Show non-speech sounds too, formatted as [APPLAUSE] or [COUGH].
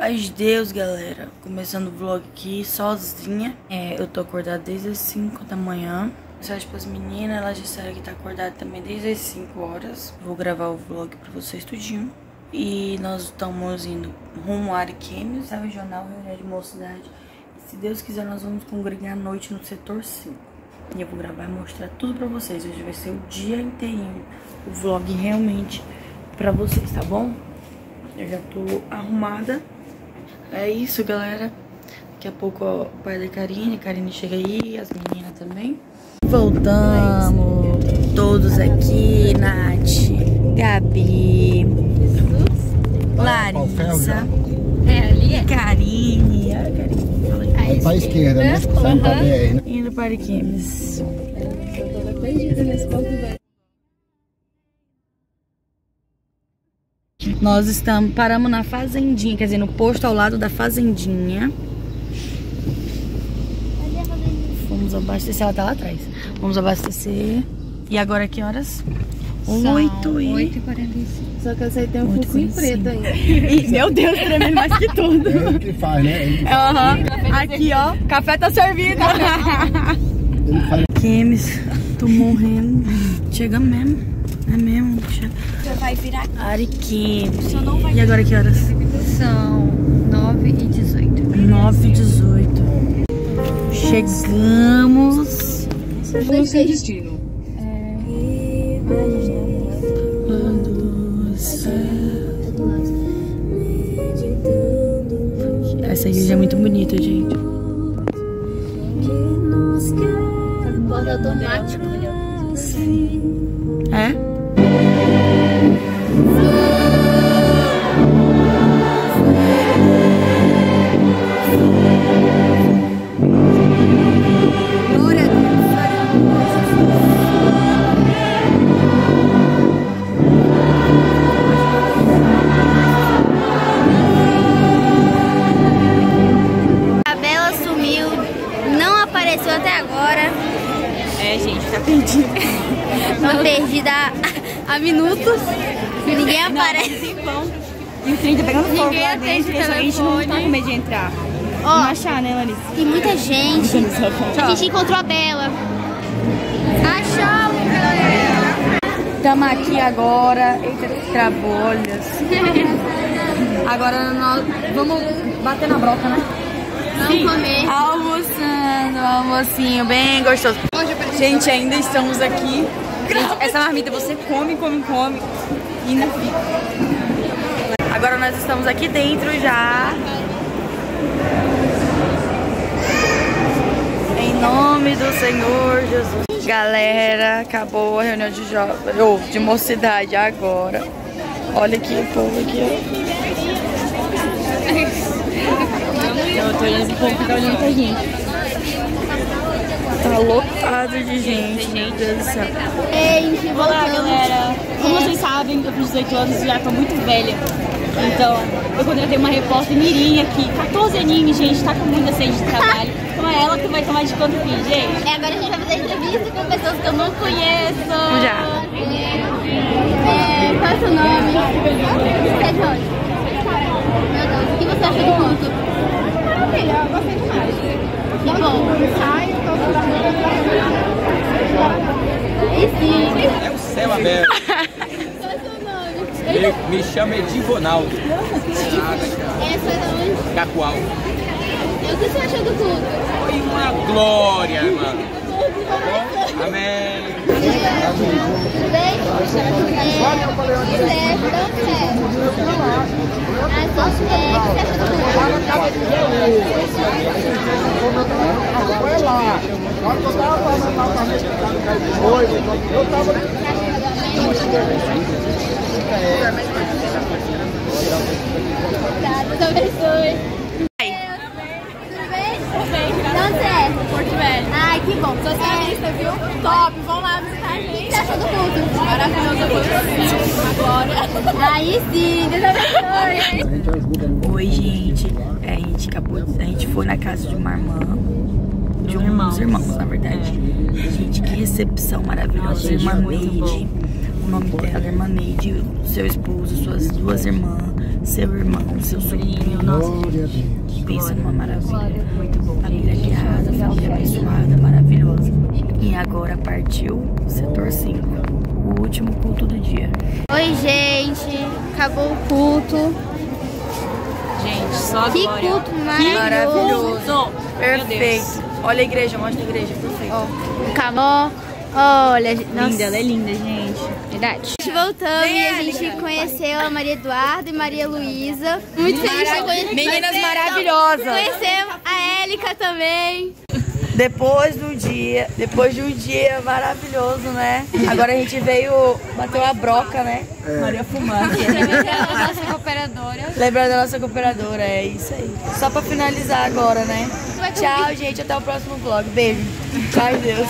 Paz de Deus, galera. Começando o vlog aqui sozinha. É, eu tô acordada desde as 5 da manhã. Mensagem pras meninas, elas disseram que tá acordada também desde as 5 horas. Vou gravar o vlog pra vocês tudinho. E nós estamos indo rumo a Ariquemes, ao Regional Reunião de Mocidade. E se Deus quiser, nós vamos congregar à noite no setor 5. E eu vou gravar e mostrar tudo pra vocês. Hoje vai ser o dia inteirinho. O vlog realmente pra vocês, tá bom? Eu já tô arrumada. É isso, galera. Daqui a pouco ó, o pai da Karine, a Karine chega aí, as meninas também. Voltamos. Todos aqui, Nath, Gabi, Larissa, É, ali é. Karine. A Karine. aí. Pra esquerda, né? Saindo pra BR, né? Indo para Ariquemes. Eu tô perdida nesse ponto, velho. Nós estamos, paramos na fazendinha, quer dizer, no posto ao lado da fazendinha. Fomos abastecer, ela tá lá atrás. Vamos abastecer. E agora que horas? Oito e... 8h45. Só que eu sei tem um focinho e preto ainda. Ih, Meu Deus, tremendo mais que tudo. É que faz, né? Ele, Aham. Aqui, ó, café tá servido. faz. Kemes, tô morrendo. Chegamos mesmo. É mesmo. Chega. Vai virar Ariquemes. E agora que horas? São 9 e 18. 9 e 18. Chegamos. Você destino. Essa igreja é muito bonita, gente. Modo automático. É? A Tô perdida há, minutos. Ninguém aparece. E o trem tá pegando fogo Ninguém lá atende dentro. A gente não tá com medo de entrar. Vamos achar, né, Larissa? tem muita gente. A gente encontrou a Bela. Achamos, galera. Tamo aqui agora. Eita, trabolhas. [LAUGHS] Agora nós vamos bater na broca, né? Comer. Almoçando, almocinho bem gostoso. Gente, ainda estamos aqui. Gente, essa marmita você come, come, come e ainda fica. Agora nós estamos aqui dentro já. Em nome do Senhor Jesus. Galera, acabou a reunião de jovens, ou de mocidade agora. Olha aqui o povo aqui, ó. [LAUGHS] Eu tô olhando pro povo que tá olhando pra gente. Tá lotado de gente, meu Deus do céu. Gente, Olá, galera. Como vocês sabem, eu fiz 18 anos e já tô muito velha. Então, eu contratei uma repórter mirim aqui, 14 aninhos, gente, tá com muita sede de trabalho. [LAUGHS] Então é ela que vai tomar de conta aqui, gente. É, agora a gente vai fazer entrevista com pessoas que eu não conheço. Já. É, qual é o seu nome? Você é de onde? Que você achou do culto? Maravilha, eu gostei demais. Que bom. E sim. É o céu aberto. Qual é o seu nome? Me, chama Edivonaldo. Essa é de onde? Cacoal. E o que você achou do culto? Foi uma glória, irmã. Tá? Amém. Tudo bem? É, tudo certo, dá certo. Ah, só é, o que você achou do culto? Tá, Deus abençoe. Tudo bem? Tudo bem. De onde você é? Porto Velho. Ai, que bom. Socialista, viu? Top. Vão lá visitar a gente. O que você achou do culto? Maravilhoso. Uma glória. Aí sim. Deus abençoe. Oi, gente. É, a gente acabou. A gente foi na casa de uma irmã. De uns irmãos, na verdade. Gente, que recepção maravilhosa. Irmã Neide. O nome dela é Irmã Neide. Seu esposo, suas duas irmãs. seu irmão, seu sobrinho. Nossa, Deus. pensa numa maravilha. Muito bom. Família guiada, família abençoada, maravilhosa. E agora partiu o setor 5, o último culto do dia. Oi, gente. Acabou o culto. Gente, só Que glória. culto maravilhoso. Deus. Perfeito. Olha a igreja, mostra a igreja, perfeito. Ó, acabou. Olha, nossa. Linda, ela é linda, gente. Verdade. A gente voltamos e a gente conheceu a Maria Eduarda e Maria Luísa. Muito feliz de ter conhecido Meninas maravilhosas. Conhecemos a Élica também. Depois do dia, depois de um dia maravilhoso, né? Agora a gente veio bater uma broca, né? Maria Fumaça. Nossa cooperadora. Lembrar da nossa cooperadora, é isso aí. Só pra finalizar agora, né? Tchau, gente. Até o próximo vlog. Beijo. Tchau, Deus.